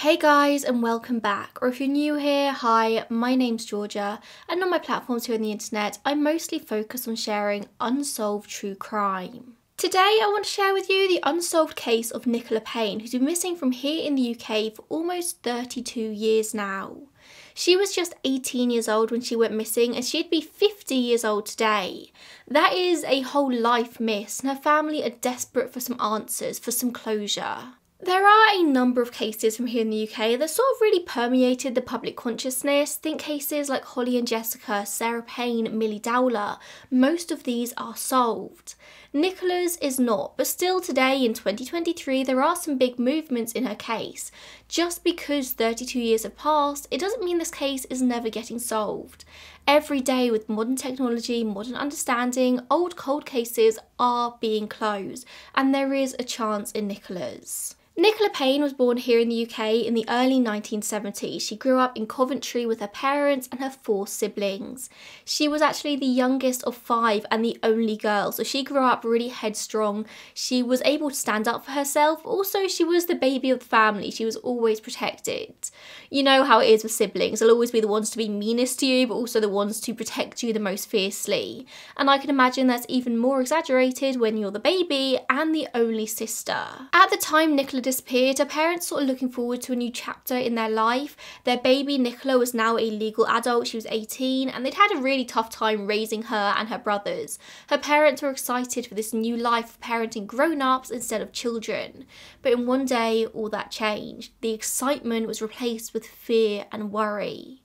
Hey guys, and welcome back. Or if you're new here, hi, my name's Georgia, and on my platforms here on the internet, I mostly focus on sharing unsolved true crime. Today, I want to share with you the unsolved case of Nicola Payne, who's been missing from here in the UK for almost 32 years now. She was just 18 years old when she went missing, and she'd be 50 years old today. That is a whole life miss, and her family are desperate for some answers, for some closure. There are a number of cases from here in the UK that sort of really permeated the public consciousness. Think cases like Holly and Jessica, Sarah Payne, Millie Dowler. Most of these are solved. Nicola's is not, but still today in 2023 there are some big movements in her case. Just because 32 years have passed, it doesn't mean this case is never getting solved. Every day with modern technology, modern understanding, old cold cases are being closed, and there is a chance in Nicola's. Nicola Payne was born here in the UK in the early 1970s. She grew up in Coventry with her parents and her four siblings. She was actually the youngest of five and the only girl, so she grew up really headstrong. She was able to stand up for herself. Also, she was the baby of the family. She was always protected. You know how it is with siblings. They'll always be the ones to be meanest to you, but also the ones to protect you the most fiercely. And I can imagine that's even more exaggerated when you're the baby and the only sister. At the time Nicola disappeared, her parents sort of looking forward to a new chapter in their life. Their baby Nicola was now a legal adult, she was 18, and they'd had a really tough time raising her and her brothers. Her parents were excited for this new life of parenting grown ups instead of children. But in one day, all that changed. The excitement was replaced with fear and worry.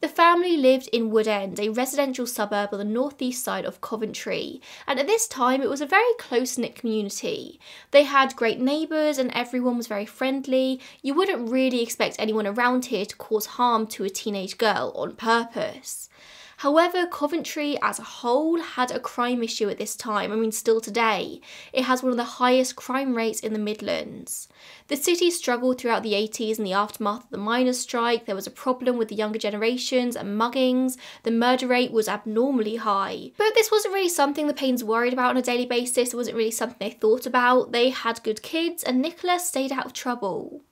The family lived in Wood End, a residential suburb on the northeast side of Coventry, and at this time it was a very close knit community. They had great neighbours and everyone was very friendly. You wouldn't really expect anyone around here to cause harm to a teenage girl on purpose. However, Coventry as a whole had a crime issue at this time, I mean, still today. It has one of the highest crime rates in the Midlands. The city struggled throughout the 80s in the aftermath of the miners' strike. There was a problem with the younger generations and muggings. The murder rate was abnormally high. But this wasn't really something the Paynes worried about on a daily basis. It wasn't really something they thought about. They had good kids, and Nicholas stayed out of trouble.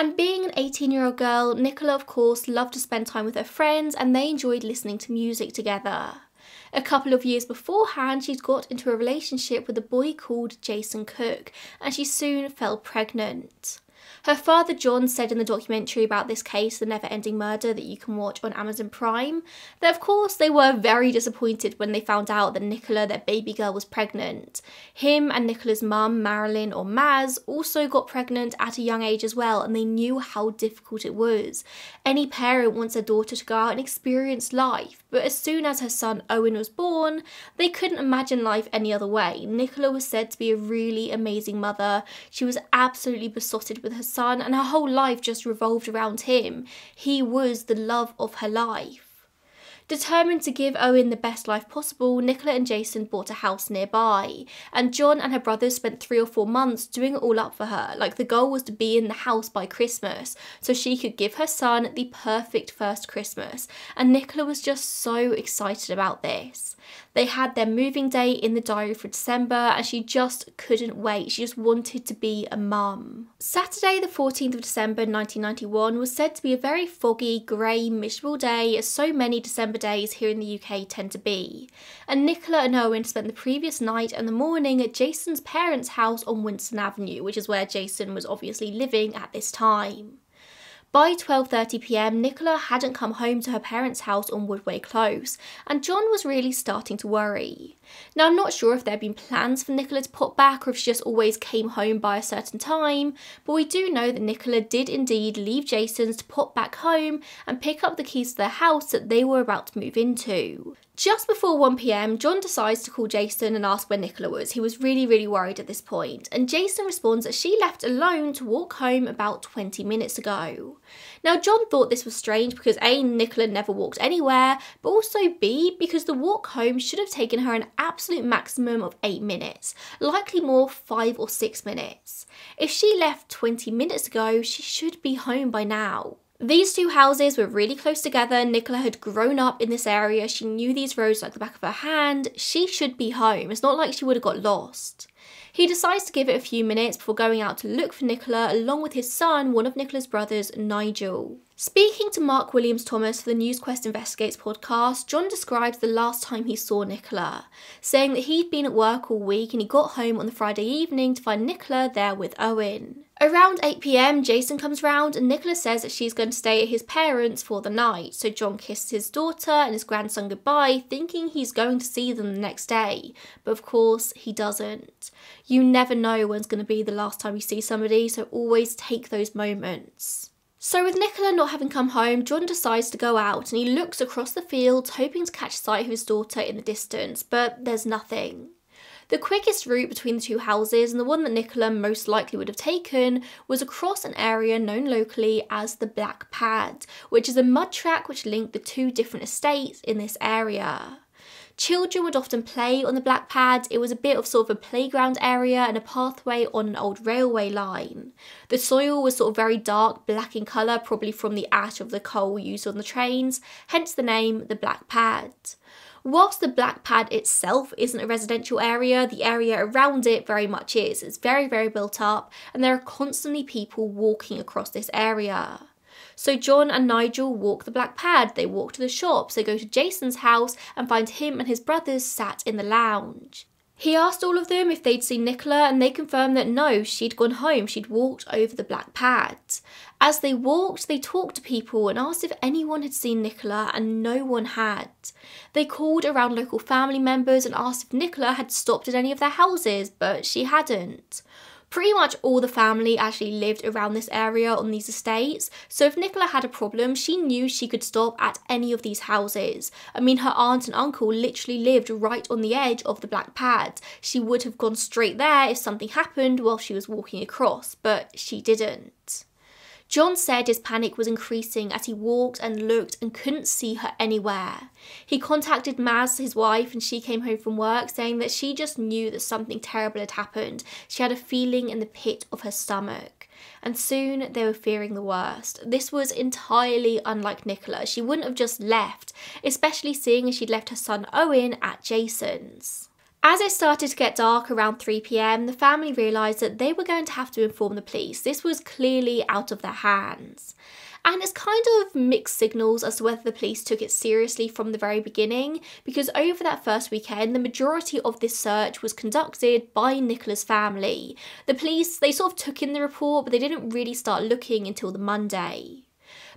And being an 18 year old girl, Nicola, of course, loved to spend time with her friends and they enjoyed listening to music together. A couple of years beforehand, she'd got into a relationship with a boy called Jason Cook and she soon fell pregnant. Her father, John, said in the documentary about this case, The Never Ending Murder, that you can watch on Amazon Prime, that of course they were very disappointed when they found out that Nicola, their baby girl, was pregnant. Him and Nicola's mum, Marilyn or Maz, also got pregnant at a young age as well, and they knew how difficult it was. Any parent wants their daughter to go out and experience life, but as soon as her son Owen was born, they couldn't imagine life any other way. Nicola was said to be a really amazing mother. She was absolutely besotted with her son, and her whole life just revolved around him. He was the love of her life. Determined to give Owen the best life possible, Nicola and Jason bought a house nearby, and John and her brothers spent three or four months doing it all up for her. Like the goal was to be in the house by Christmas so she could give her son the perfect first Christmas, and Nicola was just so excited about this. They had their moving day in the diary for December, and she just couldn't wait. She just wanted to be a mum. Saturday, the 14th of December 1991, was said to be a very foggy, grey, miserable day, as so many December days here in the UK tend to be. And Nicola and Owen spent the previous night and the morning at Jason's parents' house on Winston Avenue, which is where Jason was obviously living at this time. By 12.30pm, Nicola hadn't come home to her parents' house on Woodway Close, and John was really starting to worry. Now, I'm not sure if there had been plans for Nicola to pop back or if she just always came home by a certain time, but we do know that Nicola did indeed leave Jason's to pop back home and pick up the keys to their house that they were about to move into. Just before 1pm, John decides to call Jason and ask where Nicola was. He was really, really worried at this point, and Jason responds that she left alone to walk home about 20 minutes ago. Now, John thought this was strange because A, Nicola never walked anywhere, but also B, because the walk home should have taken her an absolute maximum of 8 minutes, likely more 5 or 6 minutes. If she left 20 minutes ago, she should be home by now. These two houses were really close together. Nicola had grown up in this area. She knew these roads like the back of her hand. She should be home. It's not like she would have got lost. He decides to give it a few minutes before going out to look for Nicola along with his son, one of Nicola's brothers, Nigel. Speaking to Mark Williams Thomas for the Newsquest Investigates podcast, John describes the last time he saw Nicola, saying that he'd been at work all week and he got home on the Friday evening to find Nicola there with Owen. Around 8pm, Jason comes round and Nicola says that she's going to stay at his parents' for the night, so John kisses his daughter and his grandson goodbye, thinking he's going to see them the next day. But of course, he doesn't. You never know when's going to be the last time you see somebody, so always take those moments. So, with Nicola not having come home, John decides to go out and he looks across the fields, hoping to catch sight of his daughter in the distance, but there's nothing. The quickest route between the two houses, and the one that Nicola most likely would have taken, was across an area known locally as the Black Pad, which is a mud track which linked the two different estates in this area. Children would often play on the black pad. It was a bit of sort of a playground area and a pathway on an old railway line. The soil was sort of very dark black in colour, probably from the ash of the coal used on the trains, hence the name the black pad. Whilst the black pad itself isn't a residential area, the area around it very much is. It's very, very built up, and there are constantly people walking across this area. So John and Nigel walk the black pad, they walk to the shops, they go to Jason's house and find him and his brothers sat in the lounge. He asked all of them if they'd seen Nicola, and they confirmed that no, she'd gone home, she'd walked over the black pad. As they walked, they talked to people and asked if anyone had seen Nicola, and no one had. They called around local family members and asked if Nicola had stopped at any of their houses, but she hadn't. Pretty much all the family actually lived around this area on these estates, so if Nicola had a problem, she knew she could stop at any of these houses. I mean, her aunt and uncle literally lived right on the edge of the black pad. She would have gone straight there if something happened while she was walking across, but she didn't. John said his panic was increasing as he walked and looked and couldn't see her anywhere. He contacted Maz, his wife, and she came home from work saying that she just knew that something terrible had happened. She had a feeling in the pit of her stomach. And soon they were fearing the worst. This was entirely unlike Nicola. She wouldn't have just left, especially seeing as she'd left her son Owen at Jason's. As it started to get dark around 3pm, the family realised that they were going to have to inform the police. This was clearly out of their hands. And it's kind of mixed signals as to whether the police took it seriously from the very beginning, because over that first weekend, the majority of this search was conducted by Nicola's family. The police, they sort of took in the report, but they didn't really start looking until the Monday.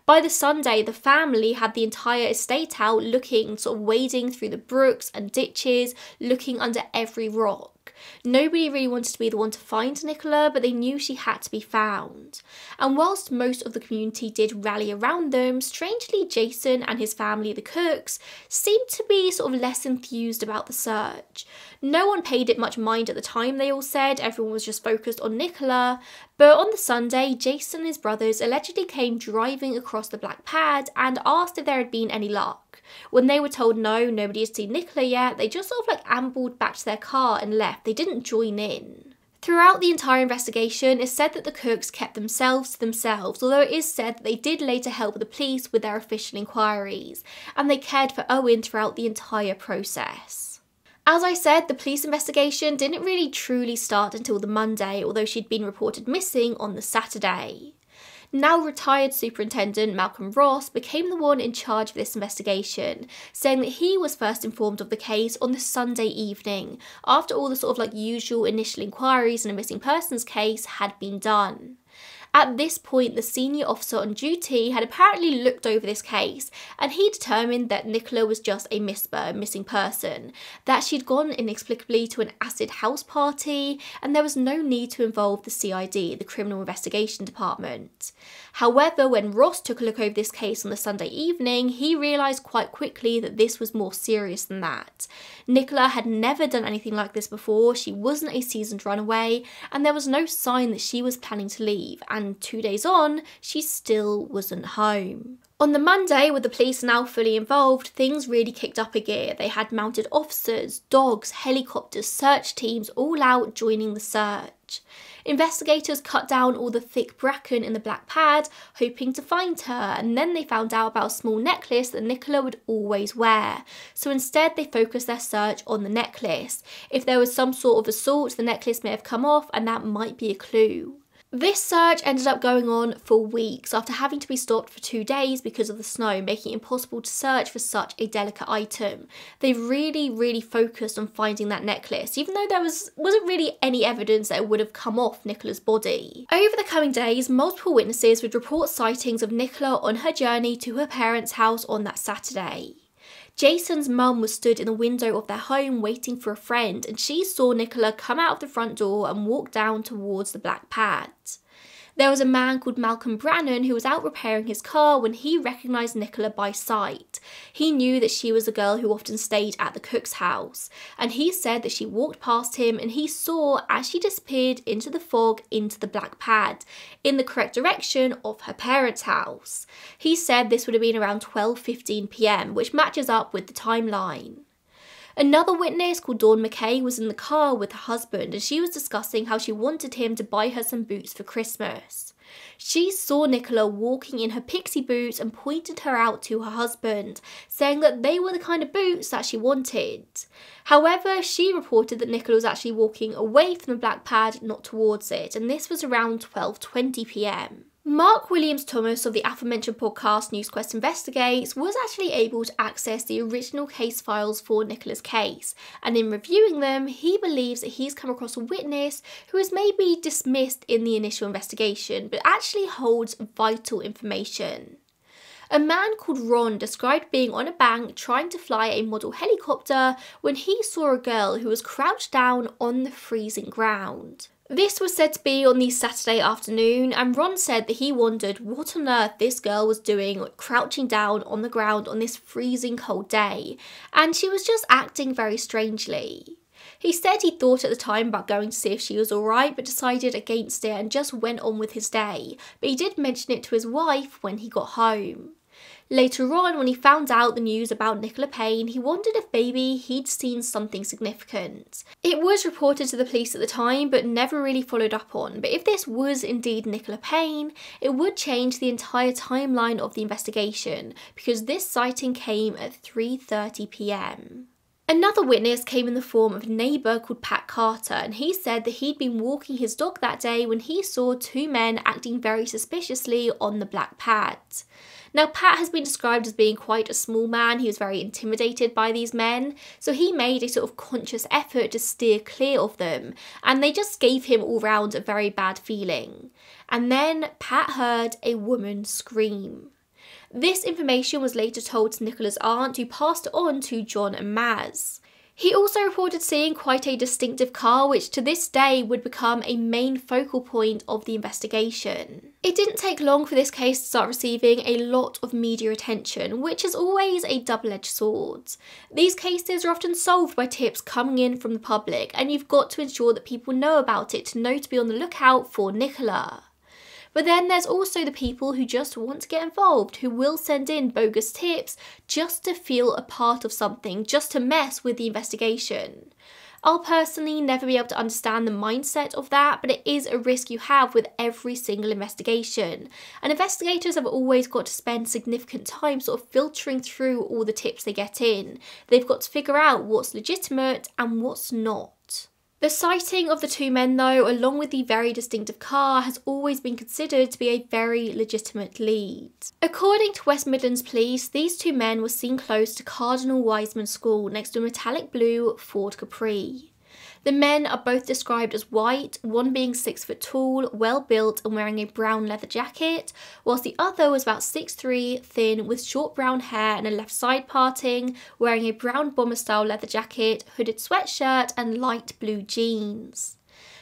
By the Sunday, the family had the entire estate out looking, sort of wading through the brooks and ditches, looking under every rock. Nobody really wanted to be the one to find Nicola, but they knew she had to be found. And whilst most of the community did rally around them, strangely, Jason and his family, the Cooks, seemed to be sort of less enthused about the search. No one paid it much mind at the time, they all said, everyone was just focused on Nicola. But on the Sunday, Jason and his brothers allegedly came driving across the Black Pad and asked if there had been any luck. When they were told no, nobody had seen Nicola yet, they just sort of like ambled back to their car and left. They didn't join in. Throughout the entire investigation, it's said that the Cooks kept themselves to themselves, although it is said that they did later help the police with their official inquiries, and they cared for Owen throughout the entire process. As I said, the police investigation didn't really truly start until the Monday, although she'd been reported missing on the Saturday. Now retired Superintendent Malcolm Ross became the one in charge of this investigation, saying that he was first informed of the case on the Sunday evening, after all the sort of like usual initial inquiries in a missing persons case had been done. At this point, the senior officer on duty had apparently looked over this case and he determined that Nicola was just a misper, a uh, missing person, that she'd gone inexplicably to an acid house party, and there was no need to involve the CID, the Criminal Investigation Department. However, when Ross took a look over this case on the Sunday evening, he realised quite quickly that this was more serious than that. Nicola had never done anything like this before, she wasn't a seasoned runaway, and there was no sign that she was planning to leave, and and two days on, she still wasn't home. On the Monday, with the police now fully involved, things really kicked up a gear. They had mounted officers, dogs, helicopters, search teams all out joining the search. Investigators cut down all the thick bracken in the black pad, hoping to find her, and then they found out about a small necklace that Nicola would always wear. So instead, they focused their search on the necklace. If there was some sort of assault, the necklace may have come off, and that might be a clue. This search ended up going on for weeks after having to be stopped for two days because of the snow, making it impossible to search for such a delicate item. They really, really focused on finding that necklace, even though there was, wasn't really any evidence that it would have come off Nicola's body. Over the coming days, multiple witnesses would report sightings of Nicola on her journey to her parents' house on that Saturday. Jason's mum was stood in the window of their home waiting for a friend, and she saw Nicola come out of the front door and walk down towards the black pad. There was a man called Malcolm Brannan who was out repairing his car when he recognised Nicola by sight. He knew that she was a girl who often stayed at the Cooks' house, and he said that she walked past him and he saw as she disappeared into the fog into the black pad in the correct direction of her parents' house. He said this would have been around 12:15 p.m., which matches up with the timeline. Another witness called Dawn McKay was in the car with her husband and she was discussing how she wanted him to buy her some boots for Christmas. She saw Nicola walking in her pixie boots and pointed her out to her husband, saying that they were the kind of boots that she wanted. However, she reported that Nicola was actually walking away from the black pad, not towards it, and this was around 12:20 p.m. Mark Williams Thomas of the aforementioned podcast NewsQuest Investigates was actually able to access the original case files for Nicola's case, and in reviewing them, he believes that he's come across a witness who was maybe dismissed in the initial investigation but actually holds vital information. A man called Ron described being on a bank trying to fly a model helicopter when he saw a girl who was crouched down on the freezing ground. This was said to be on the Saturday afternoon, and Ron said that he wondered what on earth this girl was doing crouching down on the ground on this freezing cold day, and she was just acting very strangely. He said he thought at the time about going to see if she was alright, but decided against it and just went on with his day. But he did mention it to his wife when he got home. Later on, when he found out the news about Nicola Payne, he wondered if maybe he'd seen something significant. It was reported to the police at the time, but never really followed up on. But if this was indeed Nicola Payne, it would change the entire timeline of the investigation, because this sighting came at 3:30 p.m. Another witness came in the form of a neighbour called Pat Carter, and he said that he'd been walking his dog that day when he saw two men acting very suspiciously on the black pad. Now, Pat has been described as being quite a small man. He was very intimidated by these men, so he made a sort of conscious effort to steer clear of them, and they just gave him all round a very bad feeling. And then Pat heard a woman scream. This information was later told to Nicola's aunt, who passed it on to John and Maz. He also reported seeing quite a distinctive car, which to this day would become a main focal point of the investigation. It didn't take long for this case to start receiving a lot of media attention, which is always a double edged sword. These cases are often solved by tips coming in from the public, and you've got to ensure that people know about it to know to be on the lookout for Nicola. But then there's also the people who just want to get involved, who will send in bogus tips just to feel a part of something, just to mess with the investigation. I'll personally never be able to understand the mindset of that, but it is a risk you have with every single investigation. And investigators have always got to spend significant time sort of filtering through all the tips they get in. They've got to figure out what's legitimate and what's not. The sighting of the two men, though, along with the very distinctive car, has always been considered to be a very legitimate lead. According to West Midlands Police, these two men were seen close to Cardinal Wiseman School next to a metallic blue Ford Capri. The men are both described as white, one being six foot tall, well built, and wearing a brown leather jacket, whilst the other was about six three, thin, with short brown hair and a left side parting, wearing a brown bomber style leather jacket, hooded sweatshirt, and light blue jeans.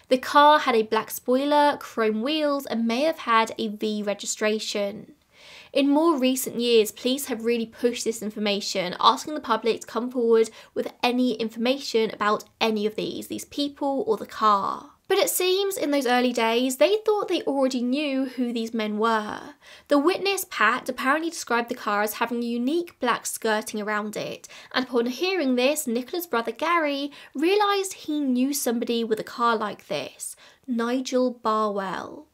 The car had a black spoiler, chrome wheels, and may have had a V registration. In more recent years, police have really pushed this information, asking the public to come forward with any information about any of these, these people or the car. But it seems in those early days, they thought they already knew who these men were. The witness, Pat, apparently described the car as having a unique black skirting around it, and upon hearing this, Nicola's brother Gary realised he knew somebody with a car like this. Nigel Barwell.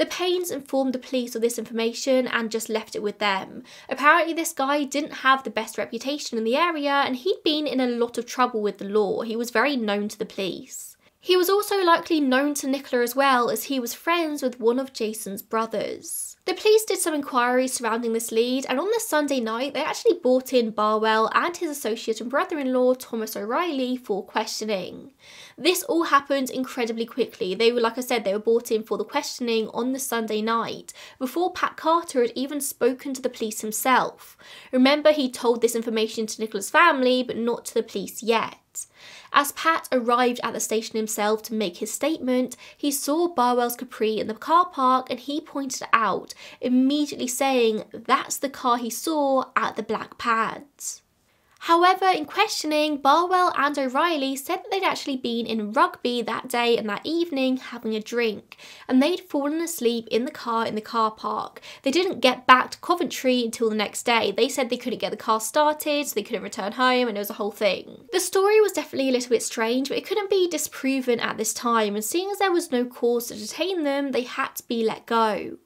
The Paynes informed the police of this information and just left it with them. Apparently, this guy didn't have the best reputation in the area and he'd been in a lot of trouble with the law. He was very known to the police. He was also likely known to Nicola as well, as he was friends with one of Jason's brothers. The police did some inquiries surrounding this lead, and on the Sunday night, they actually brought in Barwell and his associate and brother in law, Thomas O'Reilly, for questioning. This all happened incredibly quickly. They were, like I said, they were brought in for the questioning on the Sunday night, before Pat Carter had even spoken to the police himself. Remember, he told this information to Nicola's family, but not to the police yet. As Pat arrived at the station himself to make his statement, he saw Barwell's Capri in the car park and he pointed out, immediately saying that's the car he saw at the Black Pads. However, in questioning, Barwell and O'Reilly said that they'd actually been in Rugby that day and that evening having a drink, and they'd fallen asleep in the car in the car park. They didn't get back to Coventry until the next day. They said they couldn't get the car started, so they couldn't return home, and it was a whole thing. The story was definitely a little bit strange, but it couldn't be disproven at this time, and seeing as there was no cause to detain them, they had to be let go.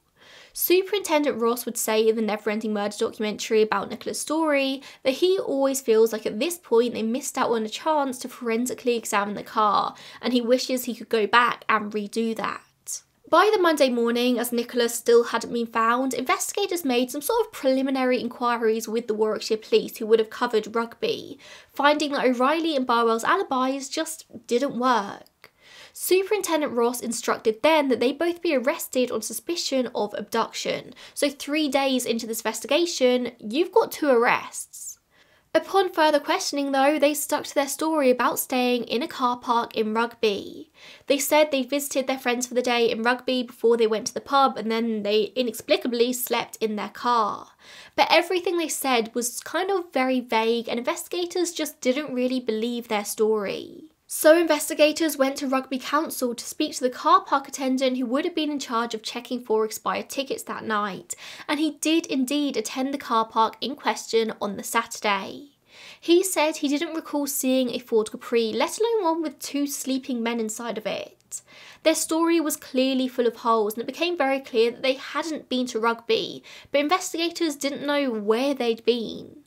Superintendent Ross would say in the Never Ending Murder documentary about Nicola's story that he always feels like at this point they missed out on a chance to forensically examine the car, and he wishes he could go back and redo that. By the Monday morning, as Nicola still hadn't been found, investigators made some sort of preliminary inquiries with the Warwickshire police who would have covered Rugby, finding that O'Reilly and Barwell's alibis just didn't work. Superintendent Ross instructed then that they both be arrested on suspicion of abduction. So, three days into this investigation, you've got two arrests. Upon further questioning, though, they stuck to their story about staying in a car park in Rugby. They said they visited their friends for the day in Rugby before they went to the pub and then they inexplicably slept in their car. But everything they said was kind of very vague, and investigators just didn't really believe their story. So investigators went to Rugby Council to speak to the car park attendant who would have been in charge of checking for expired tickets that night, and he did indeed attend the car park in question on the Saturday. He said he didn't recall seeing a Ford Capri, let alone one with two sleeping men inside of it. Their story was clearly full of holes, and it became very clear that they hadn't been to Rugby, but investigators didn't know where they'd been.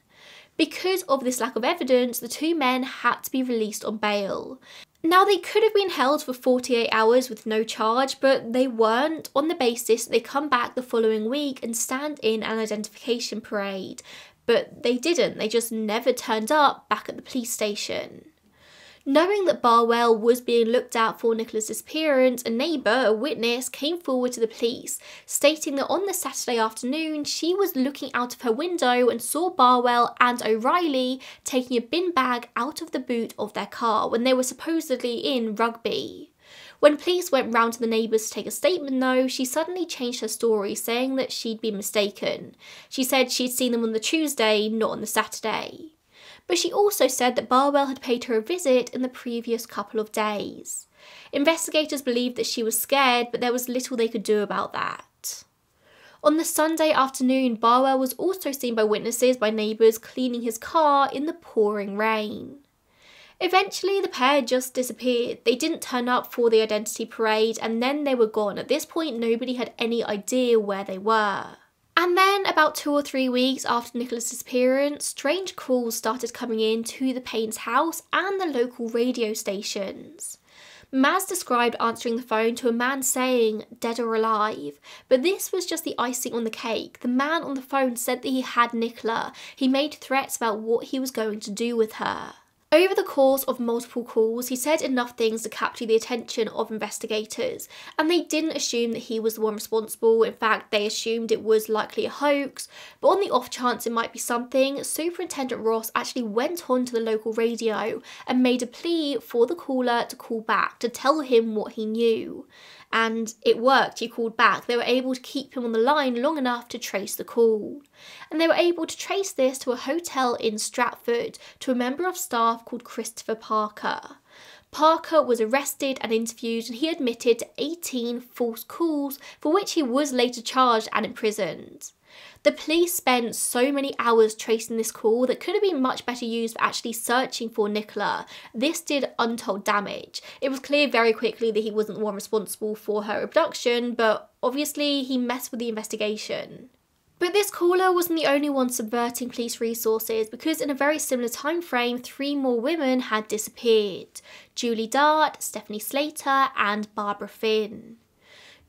Because of this lack of evidence, the two men had to be released on bail. Now, they could have been held for 48 hours with no charge, but they weren't on the basis they come back the following week and stand in an identification parade. But they didn't, they just never turned up back at the police station. Knowing that Barwell was being looked out for Nicola's disappearance, a neighbour, a witness, came forward to the police, stating that on the Saturday afternoon she was looking out of her window and saw Barwell and O'Reilly taking a bin bag out of the boot of their car when they were supposedly in Rugby. When police went round to the neighbours to take a statement, though, she suddenly changed her story, saying that she'd been mistaken. She said she'd seen them on the Tuesday, not on the Saturday but she also said that Barwell had paid her a visit in the previous couple of days. Investigators believed that she was scared, but there was little they could do about that. On the Sunday afternoon, Barwell was also seen by witnesses by neighbours cleaning his car in the pouring rain. Eventually, the pair just disappeared. They didn't turn up for the identity parade and then they were gone. At this point, nobody had any idea where they were. And then, about two or three weeks after Nicola's disappearance, strange calls started coming in to the Payne's house and the local radio stations. Maz described answering the phone to a man saying, dead or alive, but this was just the icing on the cake. The man on the phone said that he had Nicola. He made threats about what he was going to do with her. Over the course of multiple calls, he said enough things to capture the attention of investigators, and they didn't assume that he was the one responsible. In fact, they assumed it was likely a hoax, but on the off chance it might be something, Superintendent Ross actually went on to the local radio and made a plea for the caller to call back to tell him what he knew and it worked. He called back. They were able to keep him on the line long enough to trace the call. And they were able to trace this to a hotel in Stratford to a member of staff called Christopher Parker. Parker was arrested and interviewed, and he admitted to 18 false calls for which he was later charged and imprisoned. The police spent so many hours tracing this call that could have been much better used for actually searching for Nicola. This did untold damage. It was clear very quickly that he wasn't the one responsible for her abduction, but obviously he messed with the investigation. But this caller wasn't the only one subverting police resources because in a very similar time frame, three more women had disappeared. Julie Dart, Stephanie Slater, and Barbara Finn.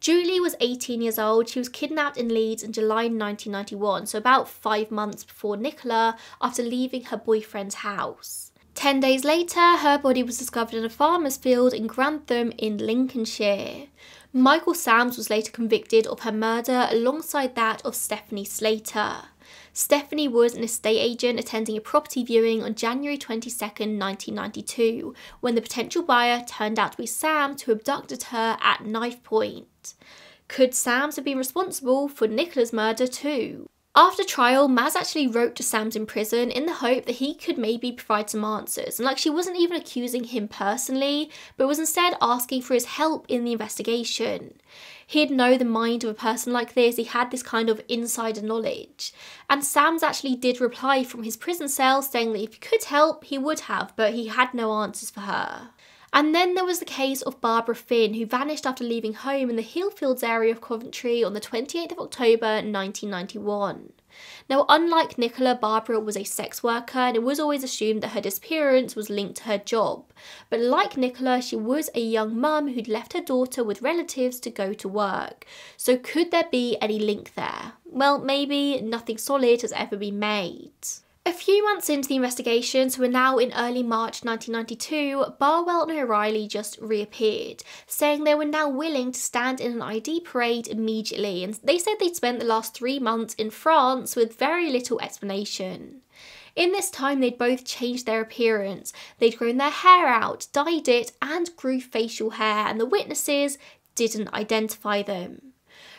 Julie was 18 years old. She was kidnapped in Leeds in July 1991, so about five months before Nicola, after leaving her boyfriend's house. Ten days later, her body was discovered in a farmer's field in Grantham in Lincolnshire. Michael Sams was later convicted of her murder alongside that of Stephanie Slater. Stephanie was an estate agent attending a property viewing on January 22, 1992, when the potential buyer turned out to be Sam who abducted her at knife point. Could Sams have been responsible for Nicola's murder too? After trial, Maz actually wrote to Sams in prison in the hope that he could maybe provide some answers. And like she wasn't even accusing him personally, but was instead asking for his help in the investigation. He'd know the mind of a person like this, he had this kind of insider knowledge. And Sams actually did reply from his prison cell saying that if he could help, he would have, but he had no answers for her. And then there was the case of Barbara Finn, who vanished after leaving home in the Hillfields area of Coventry on the 28th of October 1991. Now, unlike Nicola, Barbara was a sex worker and it was always assumed that her disappearance was linked to her job. But like Nicola, she was a young mum who'd left her daughter with relatives to go to work. So, could there be any link there? Well, maybe nothing solid has ever been made. A few months into the investigation, so we're now in early March 1992, Barwell and O'Reilly just reappeared, saying they were now willing to stand in an ID parade immediately, and they said they'd spent the last three months in France with very little explanation. In this time, they'd both changed their appearance. They'd grown their hair out, dyed it, and grew facial hair, and the witnesses didn't identify them.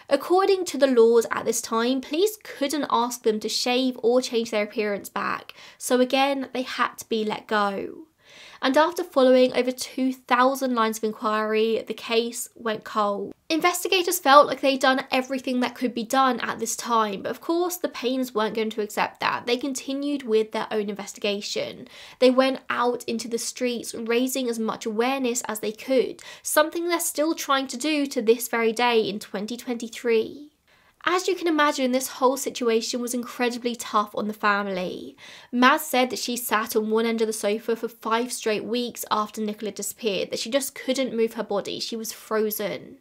According to the laws at this time, police couldn't ask them to shave or change their appearance back, so again, they had to be let go and after following over 2,000 lines of inquiry, the case went cold. Investigators felt like they'd done everything that could be done at this time, but of course, the Paynes weren't going to accept that. They continued with their own investigation. They went out into the streets, raising as much awareness as they could, something they're still trying to do to this very day in 2023. As you can imagine, this whole situation was incredibly tough on the family. Maz said that she sat on one end of the sofa for five straight weeks after Nicola disappeared, that she just couldn't move her body, she was frozen.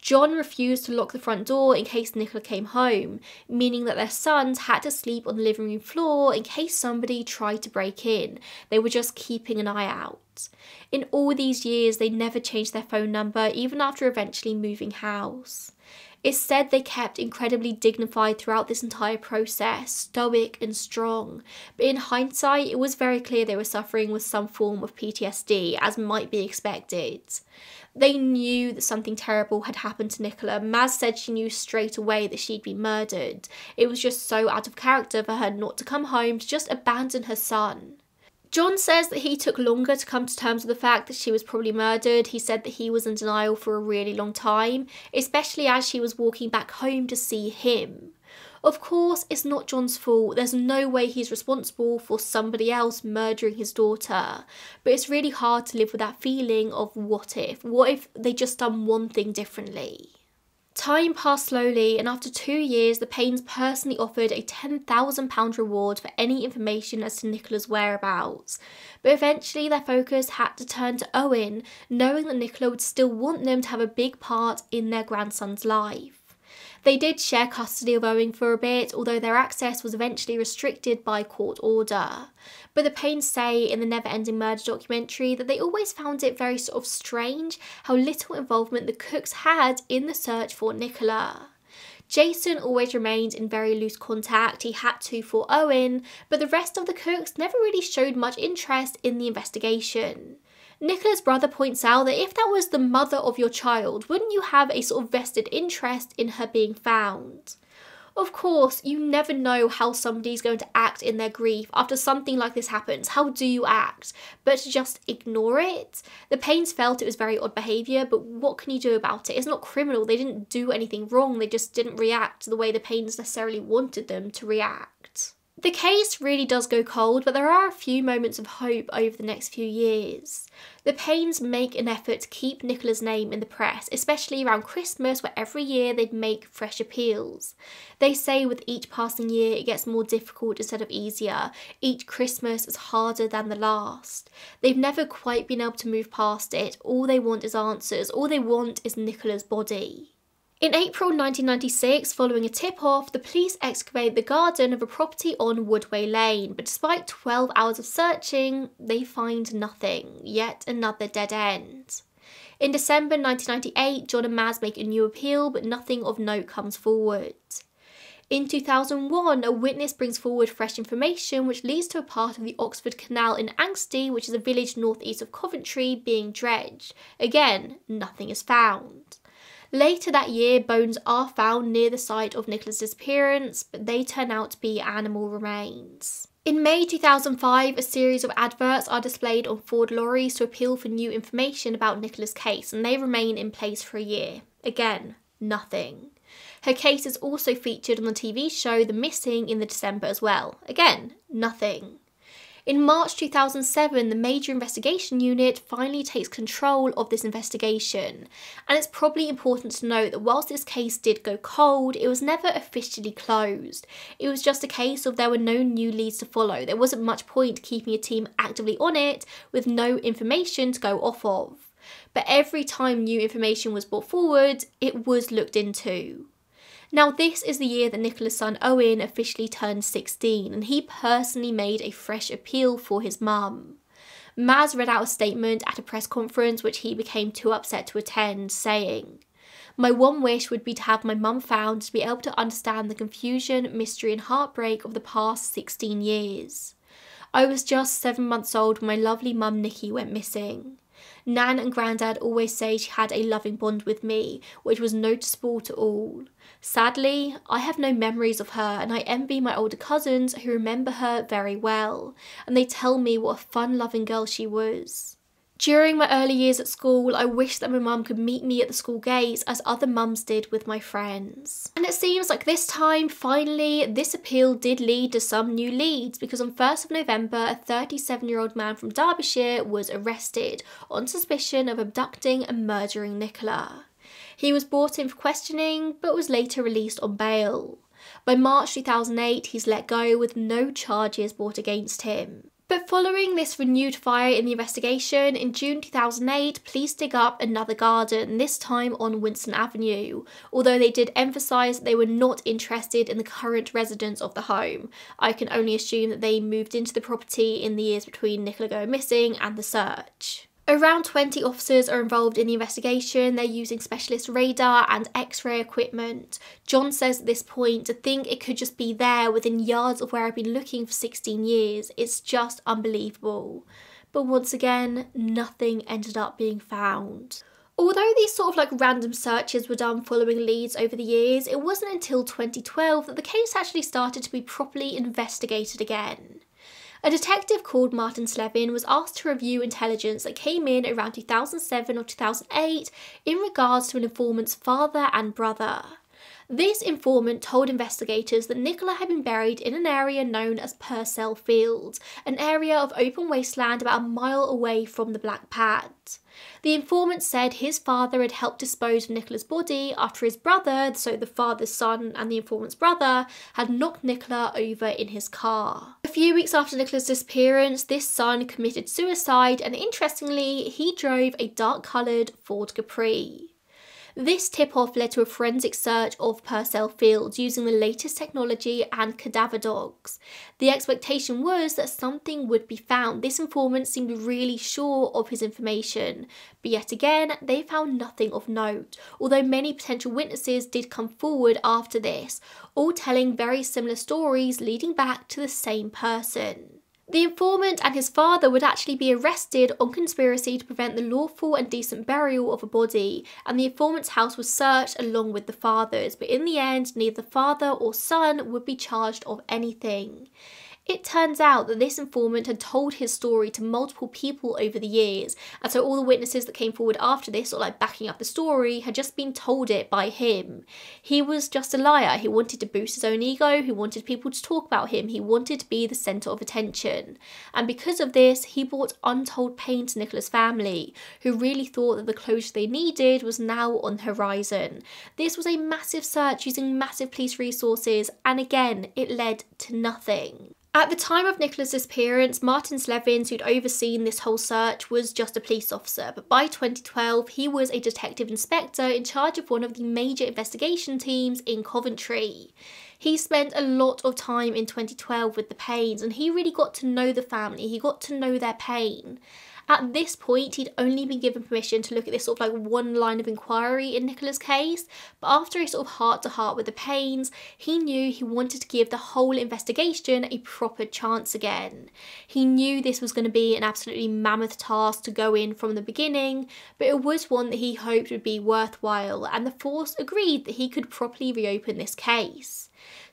John refused to lock the front door in case Nicola came home, meaning that their sons had to sleep on the living room floor in case somebody tried to break in. They were just keeping an eye out. In all these years, they never changed their phone number, even after eventually moving house. It's said they kept incredibly dignified throughout this entire process, stoic and strong. But in hindsight, it was very clear they were suffering with some form of PTSD, as might be expected. They knew that something terrible had happened to Nicola. Maz said she knew straight away that she'd been murdered. It was just so out of character for her not to come home to just abandon her son. John says that he took longer to come to terms with the fact that she was probably murdered. He said that he was in denial for a really long time, especially as she was walking back home to see him. Of course, it's not John's fault. There's no way he's responsible for somebody else murdering his daughter. But it's really hard to live with that feeling of what if? What if they just done one thing differently? Time passed slowly, and after two years, the Paynes personally offered a £10,000 reward for any information as to Nicola's whereabouts. But eventually, their focus had to turn to Owen, knowing that Nicola would still want them to have a big part in their grandson's life. They did share custody of Owen for a bit, although their access was eventually restricted by court order. But the Paynes say in the Never Ending Murder documentary that they always found it very sort of strange how little involvement the Cooks had in the search for Nicola. Jason always remained in very loose contact, he had to for Owen, but the rest of the Cooks never really showed much interest in the investigation. Nicola's brother points out that if that was the mother of your child, wouldn't you have a sort of vested interest in her being found? Of course, you never know how somebody's going to act in their grief after something like this happens. How do you act? But to just ignore it? The Paynes felt it was very odd behaviour, but what can you do about it? It's not criminal. They didn't do anything wrong. They just didn't react the way the Paynes necessarily wanted them to react. The case really does go cold, but there are a few moments of hope over the next few years. The Paynes make an effort to keep Nicola's name in the press, especially around Christmas, where every year they'd make fresh appeals. They say with each passing year it gets more difficult instead of easier. Each Christmas is harder than the last. They've never quite been able to move past it. All they want is answers. All they want is Nicola's body. In April 1996, following a tip off, the police excavate the garden of a property on Woodway Lane, but despite 12 hours of searching, they find nothing, yet another dead end. In December 1998, John and Maz make a new appeal, but nothing of note comes forward. In 2001, a witness brings forward fresh information which leads to a part of the Oxford Canal in Ansty, which is a village northeast of Coventry, being dredged. Again, nothing is found. Later that year, bones are found near the site of Nicola's disappearance, but they turn out to be animal remains. In May 2005, a series of adverts are displayed on Ford lorries to appeal for new information about Nicola's case, and they remain in place for a year. Again, nothing. Her case is also featured on the TV show The Missing in the December as well. Again, nothing. In March 2007, the Major Investigation Unit finally takes control of this investigation, and it's probably important to note that whilst this case did go cold, it was never officially closed. It was just a case of there were no new leads to follow. There wasn't much point keeping a team actively on it with no information to go off of. But every time new information was brought forward, it was looked into. Now, this is the year that Nicola's son Owen officially turned 16, and he personally made a fresh appeal for his mum. Maz read out a statement at a press conference which he became too upset to attend, saying, My one wish would be to have my mum found to be able to understand the confusion, mystery, and heartbreak of the past 16 years. I was just seven months old when my lovely mum Nikki went missing. Nan and Grandad always say she had a loving bond with me, which was noticeable to all. Sadly, I have no memories of her and I envy my older cousins who remember her very well, and they tell me what a fun loving girl she was. During my early years at school, I wished that my mum could meet me at the school gates as other mums did with my friends. And it seems like this time, finally, this appeal did lead to some new leads because on 1st of November, a 37 year old man from Derbyshire was arrested on suspicion of abducting and murdering Nicola. He was brought in for questioning but was later released on bail. By March 2008, he's let go with no charges brought against him. But following this renewed fire in the investigation, in June 2008, police dig up another garden, this time on Winston Avenue, although they did emphasise they were not interested in the current residents of the home. I can only assume that they moved into the property in the years between Nicola going missing and the search. Around 20 officers are involved in the investigation. They're using specialist radar and x ray equipment. John says at this point to think it could just be there within yards of where I've been looking for 16 years. It's just unbelievable. But once again, nothing ended up being found. Although these sort of like random searches were done following leads over the years, it wasn't until 2012 that the case actually started to be properly investigated again. A detective called Martin Slevin was asked to review intelligence that came in around 2007 or 2008 in regards to an informant's father and brother. This informant told investigators that Nicola had been buried in an area known as Purcell Field, an area of open wasteland about a mile away from the Black Pad. The informant said his father had helped dispose of Nicola's body after his brother, so the father's son and the informant's brother, had knocked Nicola over in his car. A few weeks after Nicola's disappearance, this son committed suicide and interestingly, he drove a dark coloured Ford Capri. This tip off led to a forensic search of Purcell Fields using the latest technology and cadaver dogs. The expectation was that something would be found. This informant seemed really sure of his information, but yet again, they found nothing of note, although many potential witnesses did come forward after this, all telling very similar stories leading back to the same person. The informant and his father would actually be arrested on conspiracy to prevent the lawful and decent burial of a body, and the informant's house was searched along with the father's, but in the end, neither father or son would be charged of anything. It turns out that this informant had told his story to multiple people over the years, and so all the witnesses that came forward after this, or like backing up the story, had just been told it by him. He was just a liar. He wanted to boost his own ego, he wanted people to talk about him, he wanted to be the centre of attention. And because of this, he brought untold pain to Nicola's family, who really thought that the closure they needed was now on the horizon. This was a massive search using massive police resources, and again, it led to nothing. At the time of Nicola's disappearance, Martin Slevins, who'd overseen this whole search, was just a police officer, but by 2012 he was a detective inspector in charge of one of the major investigation teams in Coventry. He spent a lot of time in 2012 with the Paynes and he really got to know the family, he got to know their pain. At this point, he'd only been given permission to look at this sort of like one line of inquiry in Nicola's case, but after a sort of heart to heart with the Paynes, he knew he wanted to give the whole investigation a proper chance again. He knew this was going to be an absolutely mammoth task to go in from the beginning, but it was one that he hoped would be worthwhile, and the force agreed that he could properly reopen this case.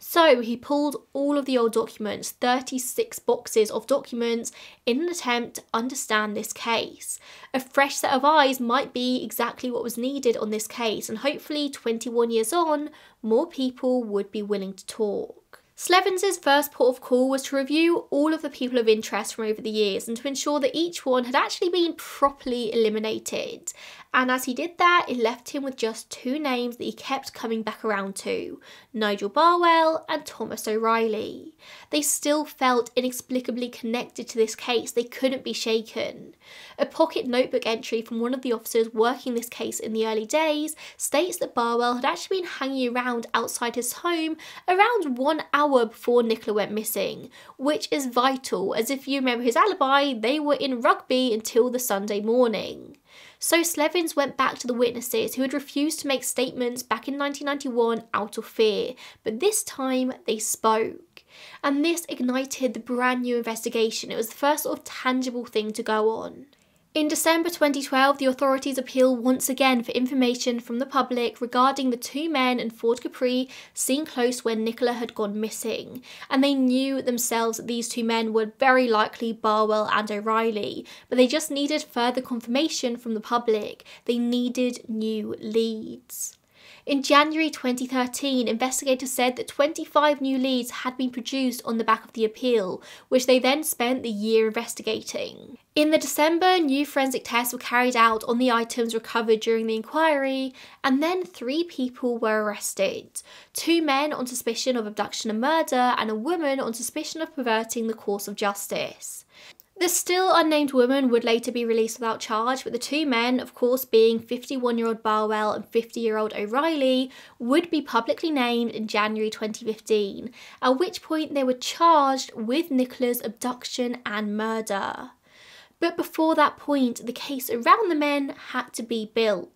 So he pulled all of the old documents, 36 boxes of documents, in an attempt to understand this case. A fresh set of eyes might be exactly what was needed on this case, and hopefully, 21 years on, more people would be willing to talk. Slevin's first port of call was to review all of the people of interest from over the years and to ensure that each one had actually been properly eliminated. And as he did that, it left him with just two names that he kept coming back around to Nigel Barwell and Thomas O'Reilly. They still felt inexplicably connected to this case, they couldn't be shaken. A pocket notebook entry from one of the officers working this case in the early days states that Barwell had actually been hanging around outside his home around one hour before Nicola went missing, which is vital as if you remember his alibi, they were in rugby until the Sunday morning. So Slevins went back to the witnesses who had refused to make statements back in 1991 out of fear, but this time they spoke. And this ignited the brand new investigation. It was the first sort of tangible thing to go on. In December 2012, the authorities appeal once again for information from the public regarding the two men in Ford Capri seen close when Nicola had gone missing, and they knew themselves that these two men were very likely Barwell and O'Reilly, but they just needed further confirmation from the public. They needed new leads. In January 2013, investigators said that 25 new leads had been produced on the back of the appeal, which they then spent the year investigating. In the December, new forensic tests were carried out on the items recovered during the inquiry, and then three people were arrested two men on suspicion of abduction and murder, and a woman on suspicion of perverting the course of justice. The still unnamed woman would later be released without charge, but the two men, of course being 51 year old Barwell and 50 year old O'Reilly, would be publicly named in January 2015, at which point they were charged with Nicola's abduction and murder. But before that point, the case around the men had to be built.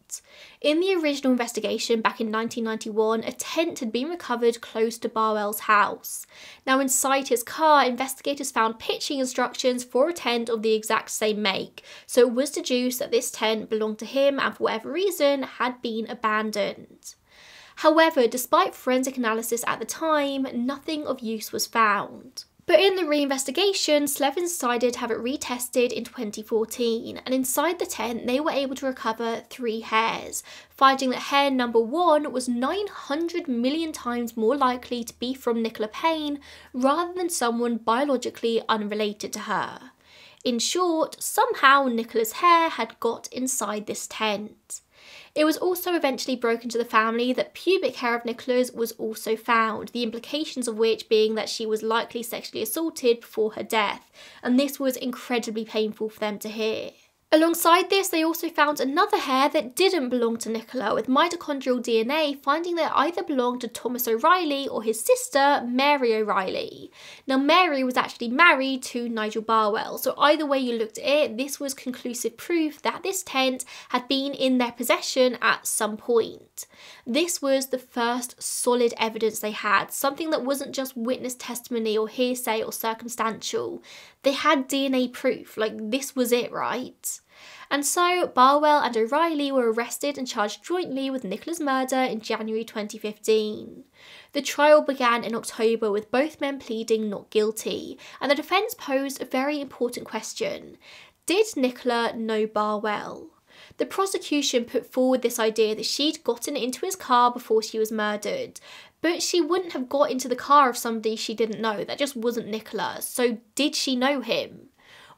In the original investigation back in 1991, a tent had been recovered close to Barwell's house. Now, inside his car, investigators found pitching instructions for a tent of the exact same make, so it was deduced that this tent belonged to him and for whatever reason had been abandoned. However, despite forensic analysis at the time, nothing of use was found. But in the reinvestigation, Slevin decided to have it retested in 2014, and inside the tent, they were able to recover three hairs, finding that hair number one was 900 million times more likely to be from Nicola Payne rather than someone biologically unrelated to her. In short, somehow Nicola's hair had got inside this tent. It was also eventually broken to the family that pubic hair of Nicola's was also found, the implications of which being that she was likely sexually assaulted before her death, and this was incredibly painful for them to hear. Alongside this, they also found another hair that didn't belong to Nicola, with mitochondrial DNA finding that it either belonged to Thomas O'Reilly or his sister, Mary O'Reilly. Now, Mary was actually married to Nigel Barwell, so either way you looked at it, this was conclusive proof that this tent had been in their possession at some point. This was the first solid evidence they had, something that wasn't just witness testimony or hearsay or circumstantial. They had DNA proof, like this was it, right? And so Barwell and O'Reilly were arrested and charged jointly with Nicola's murder in January 2015. The trial began in October with both men pleading not guilty, and the defence posed a very important question Did Nicola know Barwell? The prosecution put forward this idea that she'd gotten into his car before she was murdered, but she wouldn't have got into the car of somebody she didn't know. That just wasn't Nicola. So, did she know him?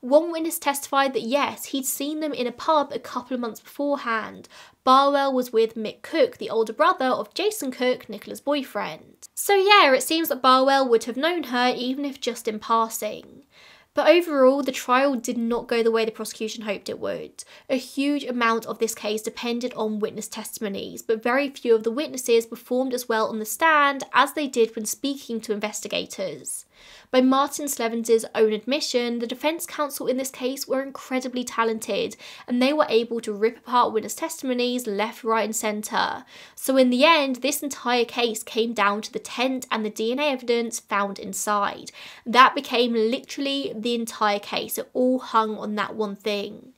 One witness testified that yes, he'd seen them in a pub a couple of months beforehand. Barwell was with Mick Cook, the older brother of Jason Cook, Nicola's boyfriend. So, yeah, it seems that Barwell would have known her, even if just in passing. But overall, the trial did not go the way the prosecution hoped it would. A huge amount of this case depended on witness testimonies, but very few of the witnesses performed as well on the stand as they did when speaking to investigators. By Martin Slevin's own admission, the defence counsel in this case were incredibly talented and they were able to rip apart witness testimonies left, right, and centre. So, in the end, this entire case came down to the tent and the DNA evidence found inside. That became literally the entire case, it all hung on that one thing.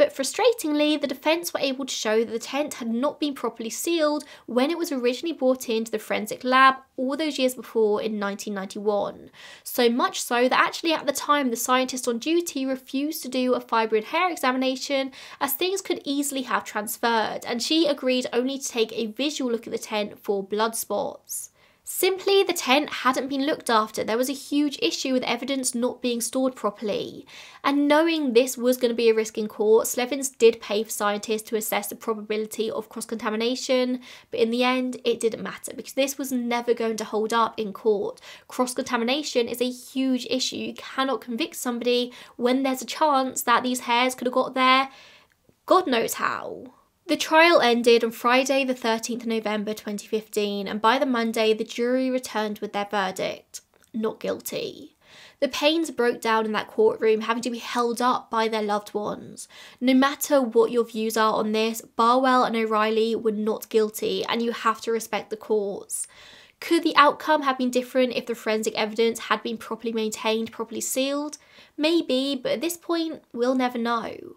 But frustratingly, the defence were able to show that the tent had not been properly sealed when it was originally brought into the forensic lab all those years before in 1991. So much so that actually at the time the scientist on duty refused to do a fibre and hair examination as things could easily have transferred, and she agreed only to take a visual look at the tent for blood spots. Simply, the tent hadn't been looked after. There was a huge issue with evidence not being stored properly. And knowing this was going to be a risk in court, Slevins did pay for scientists to assess the probability of cross contamination, but in the end, it didn't matter because this was never going to hold up in court. Cross contamination is a huge issue. You cannot convict somebody when there's a chance that these hairs could have got there, God knows how. The trial ended on Friday, the 13th November 2015, and by the Monday, the jury returned with their verdict not guilty. The Paynes broke down in that courtroom, having to be held up by their loved ones. No matter what your views are on this, Barwell and O'Reilly were not guilty, and you have to respect the courts. Could the outcome have been different if the forensic evidence had been properly maintained, properly sealed? Maybe, but at this point, we'll never know.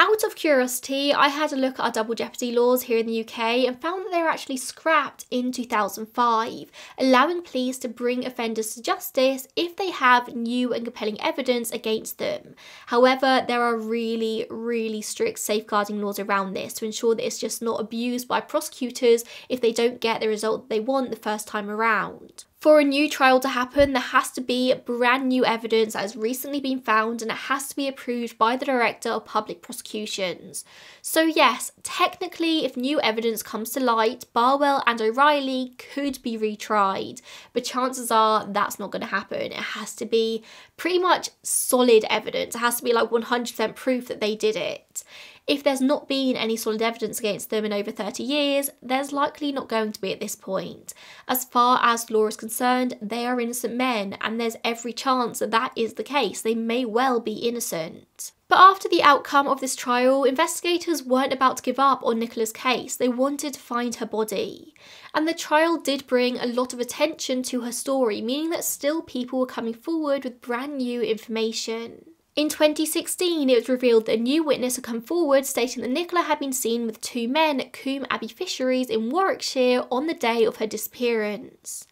Out of curiosity, I had a look at our double jeopardy laws here in the UK and found that they were actually scrapped in 2005, allowing police to bring offenders to justice if they have new and compelling evidence against them. However, there are really, really strict safeguarding laws around this to ensure that it's just not abused by prosecutors if they don't get the result they want the first time around. For a new trial to happen, there has to be brand new evidence that has recently been found and it has to be approved by the Director of Public Prosecutions. So, yes, technically, if new evidence comes to light, Barwell and O'Reilly could be retried, but chances are that's not going to happen. It has to be pretty much solid evidence, it has to be like 100% proof that they did it. If there's not been any solid evidence against them in over 30 years, there's likely not going to be at this point. As far as law is concerned, they are innocent men, and there's every chance that that is the case. They may well be innocent. But after the outcome of this trial, investigators weren't about to give up on Nicola's case. They wanted to find her body. And the trial did bring a lot of attention to her story, meaning that still people were coming forward with brand new information. In 2016, it was revealed that a new witness had come forward stating that Nicola had been seen with two men at Coombe Abbey Fisheries in Warwickshire on the day of her disappearance.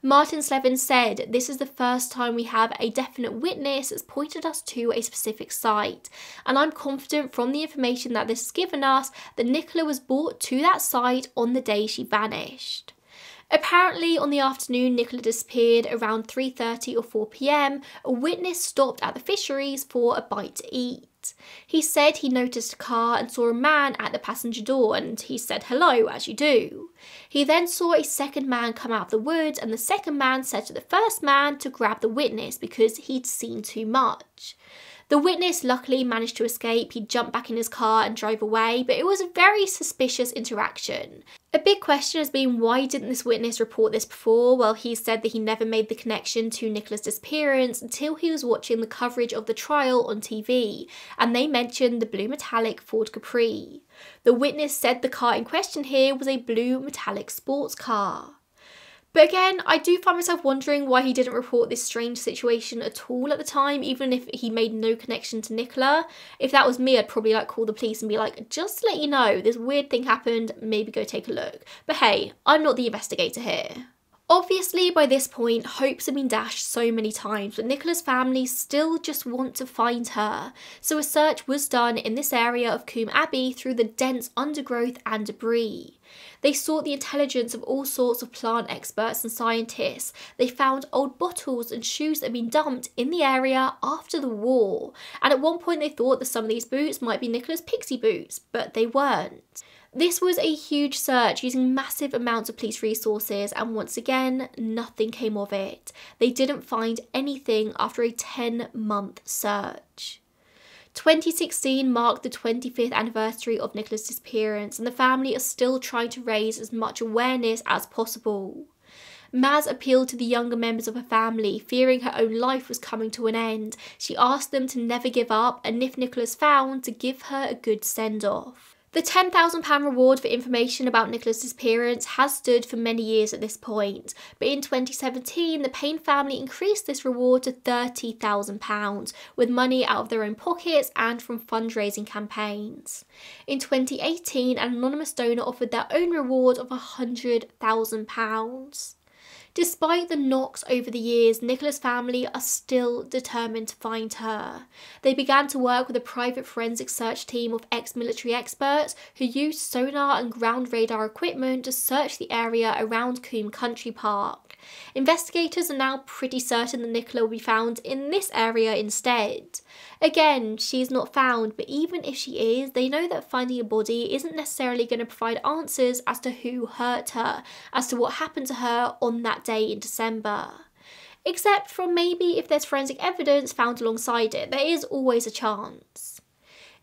Martin Slevin said, This is the first time we have a definite witness that's pointed us to a specific site, and I'm confident from the information that this has given us that Nicola was brought to that site on the day she vanished. Apparently, on the afternoon Nicola disappeared around 3:30 or 4 p.m., a witness stopped at the fisheries for a bite to eat. He said he noticed a car and saw a man at the passenger door and he said hello as you do. He then saw a second man come out of the woods and the second man said to the first man to grab the witness because he'd seen too much. The witness luckily managed to escape. He jumped back in his car and drove away, but it was a very suspicious interaction. A big question has been why didn't this witness report this before? Well, he said that he never made the connection to Nicola's disappearance until he was watching the coverage of the trial on TV, and they mentioned the blue metallic Ford Capri. The witness said the car in question here was a blue metallic sports car. But again, I do find myself wondering why he didn't report this strange situation at all at the time, even if he made no connection to Nicola. If that was me, I'd probably like call the police and be like, just let you know, this weird thing happened, maybe go take a look. But hey, I'm not the investigator here. Obviously, by this point, hopes have been dashed so many times, but Nicola's family still just want to find her. So a search was done in this area of Coombe Abbey through the dense undergrowth and debris. They sought the intelligence of all sorts of plant experts and scientists. They found old bottles and shoes that had been dumped in the area after the war. And at one point, they thought that some of these boots might be Nicola's pixie boots, but they weren't. This was a huge search using massive amounts of police resources, and once again, nothing came of it. They didn't find anything after a 10 month search. 2016 marked the 25th anniversary of Nicola's disappearance, and the family are still trying to raise as much awareness as possible. Maz appealed to the younger members of her family, fearing her own life was coming to an end. She asked them to never give up, and if Nicola's found, to give her a good send off. The £10,000 reward for information about Nicola's disappearance has stood for many years at this point, but in 2017 the Payne family increased this reward to £30,000 with money out of their own pockets and from fundraising campaigns. In 2018 an anonymous donor offered their own reward of £100,000. Despite the knocks over the years, Nicola's family are still determined to find her. They began to work with a private forensic search team of ex military experts who used sonar and ground radar equipment to search the area around Coombe Country Park. Investigators are now pretty certain that Nicola will be found in this area instead. Again, she's not found, but even if she is, they know that finding a body isn't necessarily going to provide answers as to who hurt her, as to what happened to her on that day in December. Except for maybe if there's forensic evidence found alongside it, there is always a chance.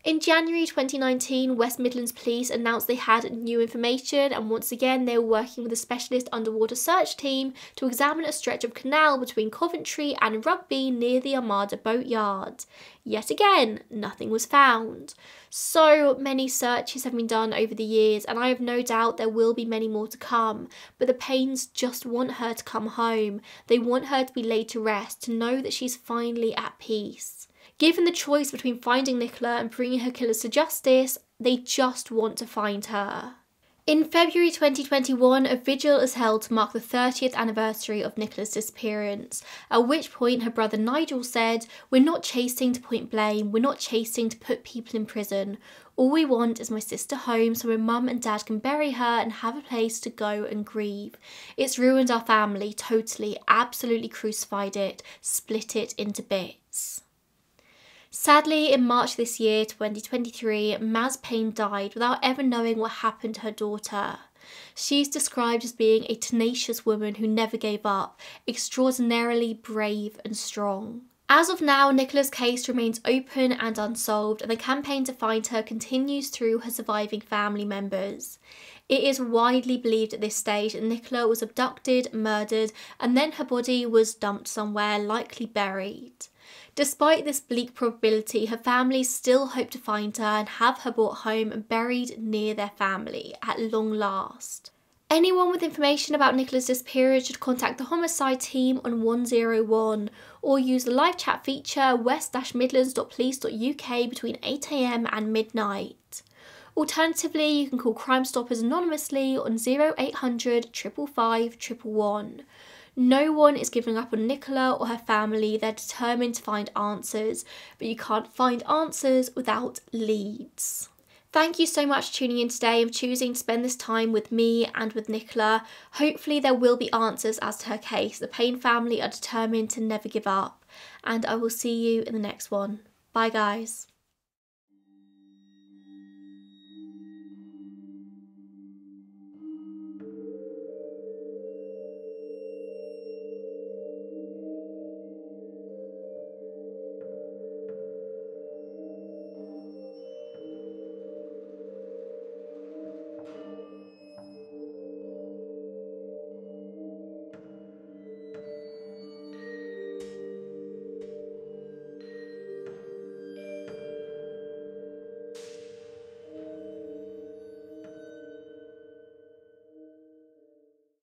In January 2019, West Midlands Police announced they had new information, and once again, they were working with a specialist underwater search team to examine a stretch of canal between Coventry and Rugby near the Armada boatyard. Yet again, nothing was found. So many searches have been done over the years, and I have no doubt there will be many more to come. But the Paynes just want her to come home. They want her to be laid to rest, to know that she's finally at peace. Given the choice between finding Nicola and bringing her killers to justice, they just want to find her. In February 2021, a vigil is held to mark the 30th anniversary of Nicola's disappearance, at which point her brother Nigel said, We're not chasing to point blame, we're not chasing to put people in prison. All we want is my sister home so my mum and dad can bury her and have a place to go and grieve. It's ruined our family totally, absolutely crucified it, split it into bits. Sadly, in March this year, 2023, Maz Payne died without ever knowing what happened to her daughter. She's described as being a tenacious woman who never gave up, extraordinarily brave and strong. As of now, Nicola's case remains open and unsolved, and the campaign to find her continues through her surviving family members. It is widely believed at this stage that Nicola was abducted, murdered, and then her body was dumped somewhere, likely buried. Despite this bleak probability, her family still hope to find her and have her brought home and buried near their family at long last. Anyone with information about Nicola's disappearance should contact the homicide team on 101 or use the live chat feature west-midlands.police.uk between 8am and midnight. Alternatively, you can call Crime Stoppers anonymously on 0800 555 111. No one is giving up on Nicola or her family. They're determined to find answers, but you can't find answers without leads. Thank you so much for tuning in today and choosing to spend this time with me and with Nicola. Hopefully, there will be answers as to her case. The Payne family are determined to never give up, and I will see you in the next one. Bye, guys.